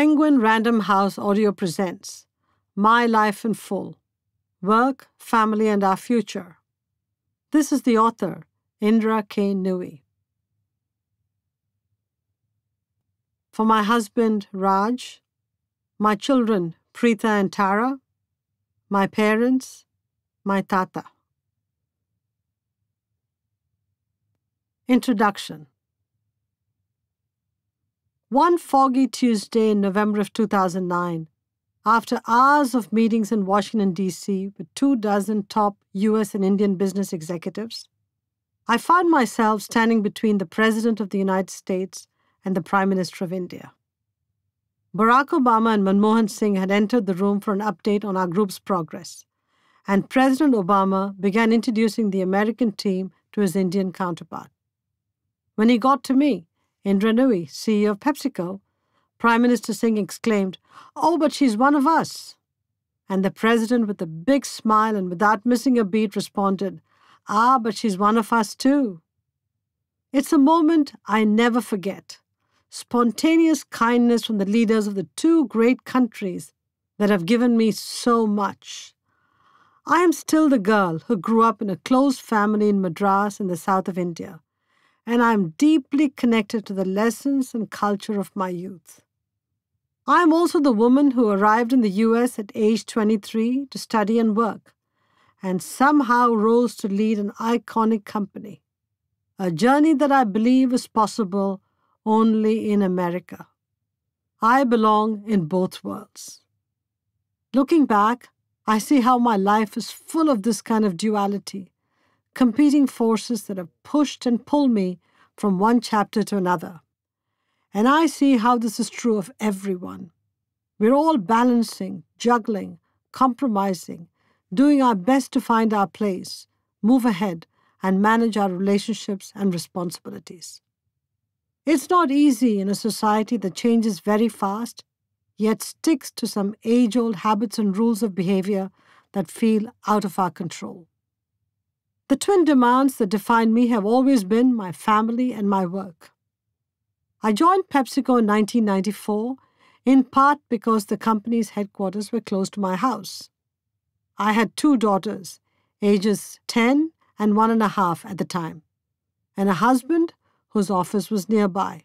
Penguin Random House Audio presents My Life in Full Work, Family, and Our Future. This is the author, Indra K. Nooyi. For my husband, Raj, my children, Preetha and Tara, my parents, my Tata. Introduction One foggy Tuesday in November of 2009, after hours of meetings in Washington, D.C., with two dozen top U.S. and Indian business executives, I found myself standing between the President of the United States and the Prime Minister of India. Barack Obama and Manmohan Singh had entered the room for an update on our group's progress, and President Obama began introducing the American team to his Indian counterpart. When he got to me, Indra Nooyi, CEO of PepsiCo, Prime Minister Singh exclaimed, Oh, but she's one of us. And the president, with a big smile and without missing a beat, responded, Ah, but she's one of us too. It's a moment I never forget. Spontaneous kindness from the leaders of the two great countries that have given me so much. I am still the girl who grew up in a close family in Madras in the south of India and I am deeply connected to the lessons and culture of my youth. I am also the woman who arrived in the US at age 23 to study and work, and somehow rose to lead an iconic company. A journey that I believe is possible only in America. I belong in both worlds. Looking back, I see how my life is full of this kind of duality competing forces that have pushed and pulled me from one chapter to another. And I see how this is true of everyone. We're all balancing, juggling, compromising, doing our best to find our place, move ahead, and manage our relationships and responsibilities. It's not easy in a society that changes very fast, yet sticks to some age old habits and rules of behavior that feel out of our control. The twin demands that define me have always been my family and my work. I joined PepsiCo in 1994, in part because the company's headquarters were close to my house. I had two daughters, ages 10 and one and a half at the time, and a husband whose office was nearby.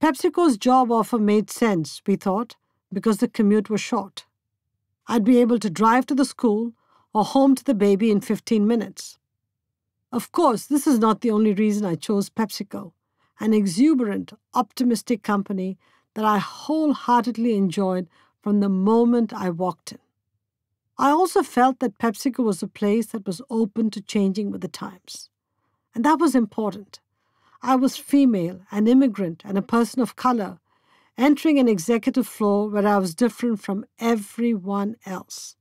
PepsiCo's job offer made sense, we thought, because the commute was short. I'd be able to drive to the school or home to the baby in 15 minutes. Of course, this is not the only reason I chose PepsiCo, an exuberant, optimistic company that I wholeheartedly enjoyed from the moment I walked in. I also felt that PepsiCo was a place that was open to changing with the times. And that was important. I was female, an immigrant, and a person of color, entering an executive floor where I was different from everyone else.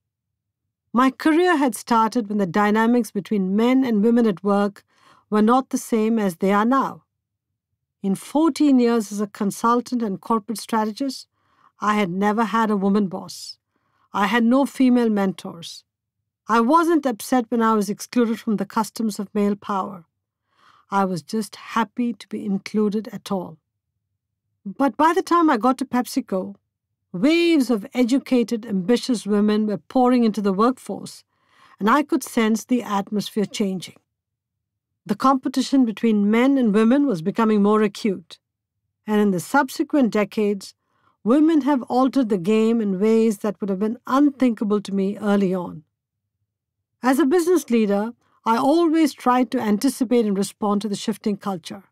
My career had started when the dynamics between men and women at work were not the same as they are now. In 14 years as a consultant and corporate strategist, I had never had a woman boss. I had no female mentors. I wasn't upset when I was excluded from the customs of male power. I was just happy to be included at all. But by the time I got to PepsiCo, Waves of educated, ambitious women were pouring into the workforce, and I could sense the atmosphere changing. The competition between men and women was becoming more acute, and in the subsequent decades, women have altered the game in ways that would have been unthinkable to me early on. As a business leader, I always tried to anticipate and respond to the shifting culture.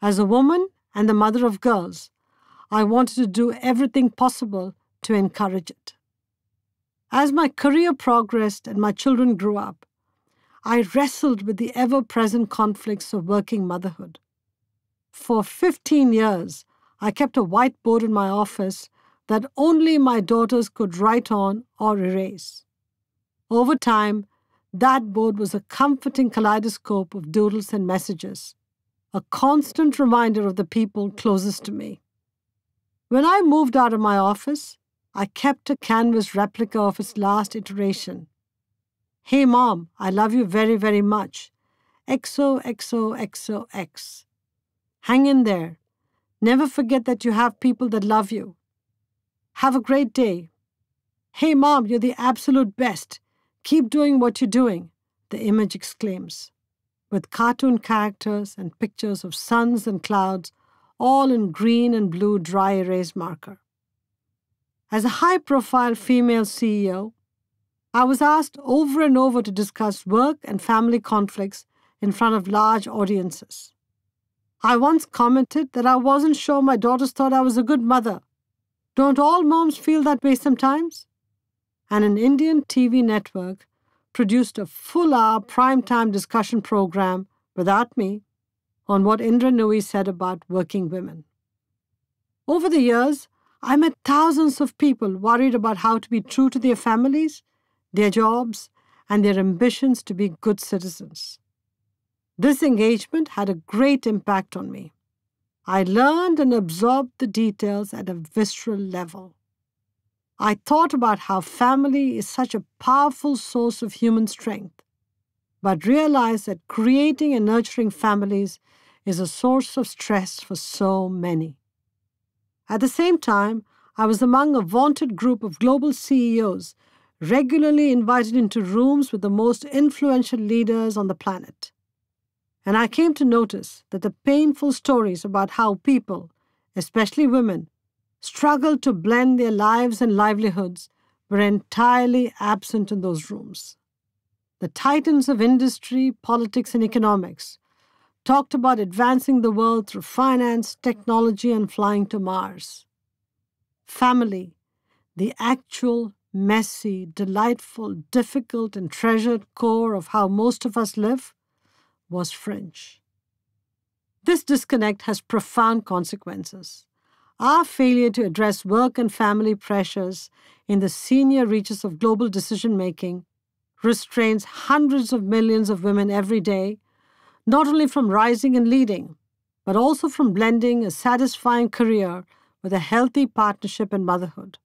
As a woman and the mother of girls, I wanted to do everything possible to encourage it. As my career progressed and my children grew up, I wrestled with the ever present conflicts of working motherhood. For 15 years, I kept a whiteboard in my office that only my daughters could write on or erase. Over time, that board was a comforting kaleidoscope of doodles and messages, a constant reminder of the people closest to me. When I moved out of my office, I kept a canvas replica of its last iteration. Hey, Mom, I love you very, very much. XOXOXOX. Hang in there. Never forget that you have people that love you. Have a great day. Hey, mom, you're the absolute best. Keep doing what you're doing, the image exclaims, with cartoon characters and pictures of suns and clouds, all in green and blue dry erase marker. As a high profile female CEO, I was asked over and over to discuss work and family conflicts in front of large audiences. I once commented that I wasn't sure my daughters thought I was a good mother. Don't all moms feel that way sometimes? And an Indian TV network produced a full hour primetime discussion program without me on what Indra Nooyi said about working women. Over the years, I met thousands of people worried about how to be true to their families, their jobs, and their ambitions to be good citizens. This engagement had a great impact on me. I learned and absorbed the details at a visceral level. I thought about how family is such a powerful source of human strength, but realized that creating and nurturing families is a source of stress for so many. At the same time, I was among a vaunted group of global CEOs regularly invited into rooms with the most influential leaders on the planet. And I came to notice that the painful stories about how people, especially women, struggle to blend their lives and livelihoods were entirely absent in those rooms. The titans of industry, politics, and economics talked about advancing the world through finance, technology, and flying to Mars. Family, the actual, messy, delightful, difficult, and treasured core of how most of us live, was French. This disconnect has profound consequences. Our failure to address work and family pressures in the senior reaches of global decision making restrains hundreds of millions of women every day, not only from rising and leading, but also from blending a satisfying career with a healthy partnership and motherhood.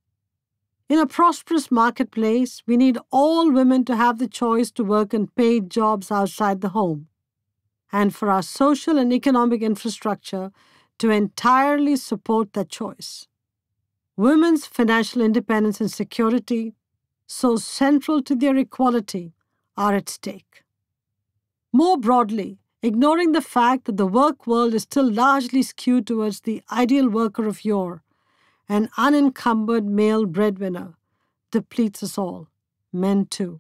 In a prosperous marketplace, we need all women to have the choice to work in paid jobs outside the home and for our social and economic infrastructure to entirely support that choice. Women's financial independence and security, so central to their equality, are at stake. More broadly, ignoring the fact that the work world is still largely skewed towards the ideal worker of yore, an unencumbered male breadwinner, depletes us all, men too.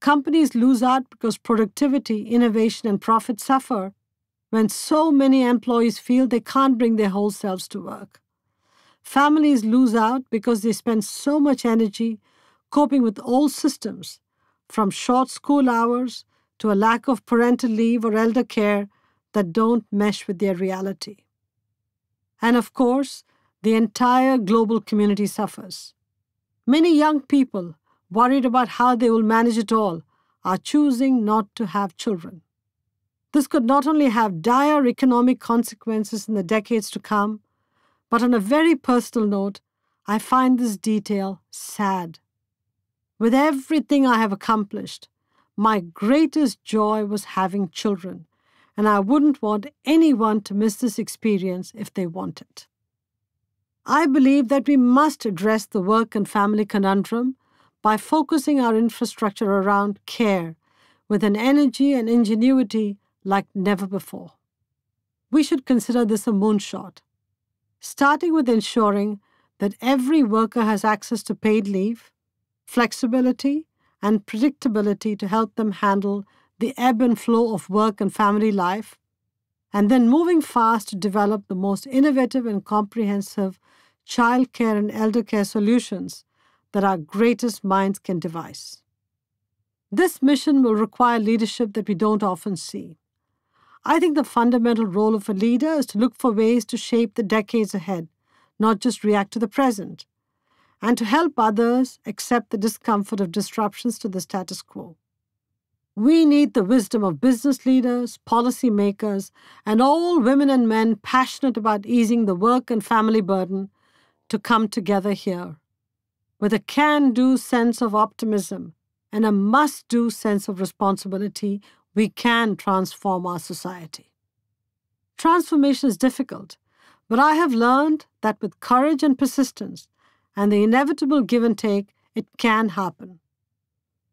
Companies lose out because productivity, innovation, and profit suffer when so many employees feel they can't bring their whole selves to work. Families lose out because they spend so much energy coping with old systems, from short school hours to a lack of parental leave or elder care that don't mesh with their reality. And of course, the entire global community suffers. Many young people worried about how they will manage it all, are choosing not to have children. This could not only have dire economic consequences in the decades to come, but on a very personal note, I find this detail sad. With everything I have accomplished, my greatest joy was having children, and I wouldn't want anyone to miss this experience if they want it. I believe that we must address the work and family conundrum by focusing our infrastructure around care with an energy and ingenuity like never before. We should consider this a moonshot, starting with ensuring that every worker has access to paid leave, flexibility, and predictability to help them handle the ebb and flow of work and family life, and then moving fast to develop the most innovative and comprehensive child care and elder care solutions that our greatest minds can devise. This mission will require leadership that we don't often see. I think the fundamental role of a leader is to look for ways to shape the decades ahead, not just react to the present, and to help others accept the discomfort of disruptions to the status quo. We need the wisdom of business leaders, policymakers, and all women and men passionate about easing the work and family burden to come together here with a can do sense of optimism and a must do sense of responsibility, we can transform our society. Transformation is difficult, But I have learned that with courage and persistence and the inevitable give and take, it can happen.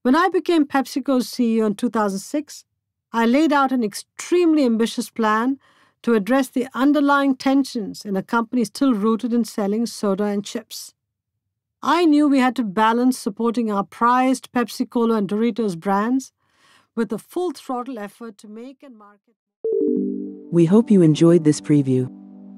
When I became PepsiCo's CEO in 2006, I laid out an extremely ambitious plan to address the underlying tensions in a company still rooted in selling soda and chips. I knew we had to balance supporting our prized Pepsi Cola and Doritos brands with a full throttle effort to make and market. We hope you enjoyed this preview.